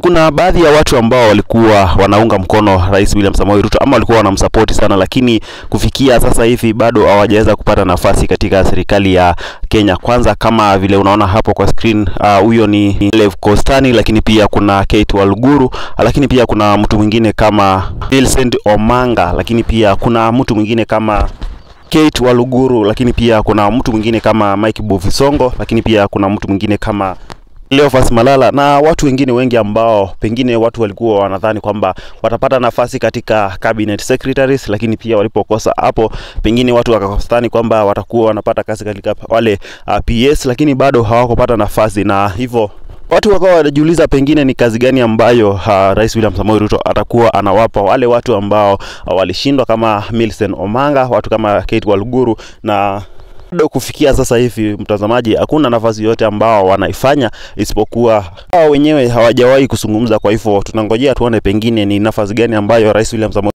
Kuna baadhi ya watu ambao walikuwa wanaunga mkono Rais William Samoei Ruto ama walikuwa wanamsapoti sana, lakini kufikia sasa hivi bado hawajaweza kupata nafasi katika serikali ya Kenya. Kwanza kama vile unaona hapo kwa screen, huyo uh, ni Lev Kostani, lakini pia kuna Kate Waluguru, lakini pia kuna mtu mwingine kama Millicent Omanga, lakini pia kuna mtu mwingine kama Kate Waluguru, lakini pia kuna mtu mwingine kama Mike Bovisongo, lakini pia kuna mtu mwingine kama Cleophas Malala. Na watu wengine wengi ambao pengine watu walikuwa wanadhani kwamba watapata nafasi katika cabinet secretaries, lakini pia walipokosa hapo, pengine watu wakadhani kwamba watakuwa wanapata kazi katika wale uh, PS, lakini bado hawakupata nafasi, na hivyo watu wakawa wanajiuliza pengine ni kazi gani ambayo uh, Rais William Samoei Ruto atakuwa anawapa wale watu ambao uh, walishindwa kama Millicent Omanga, watu kama Kate Waluguru na bado kufikia sasa hivi, mtazamaji, hakuna nafasi yote ambao wanaifanya isipokuwa wao wenyewe hawajawahi kuzungumza. Kwa hivyo tunangojea tuone pengine ni nafasi gani ambayo Rais William Samoei